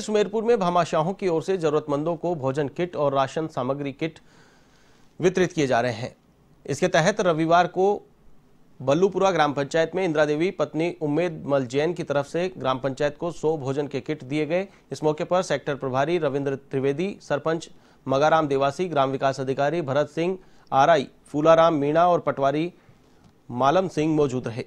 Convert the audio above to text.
सुमेरपुर में भामाशाहों की ओर से जरूरतमंदों को भोजन किट और राशन सामग्री किट वितरित किए जा रहे हैं। इसके तहत रविवार को बल्लूपुरा ग्राम पंचायत में इंदिरा देवी पत्नी उम्मेद मल जैन की तरफ़ से ग्राम पंचायत को 100 भोजन के किट दिए गए। इस मौके पर सेक्टर प्रभारी रविंद्र त्रिवेदी, सरपंच मगाराम देवासी, ग्राम विकास अधिकारी भरत सिंह, आरआई फूलाराम मीणा और पटवारी मालम सिंह मौजूद रहे।